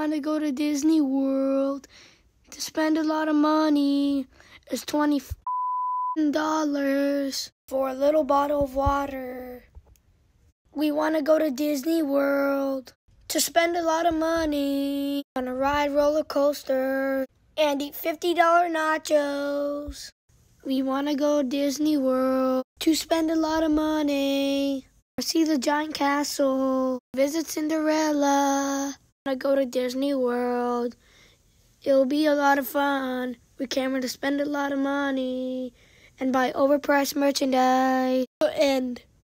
Want to go to Disney World to spend a lot of money. It's twenty dollars for a little bottle of water. We want to go to Disney World to spend a lot of money on a ride roller coaster and eat $50 nachos. We want to go to Disney World to spend a lot of money, see the giant castle, visit Cinderella, to go to Disney World. It'll be a lot of fun. We came to spend a lot of money and buy overpriced merchandise. End.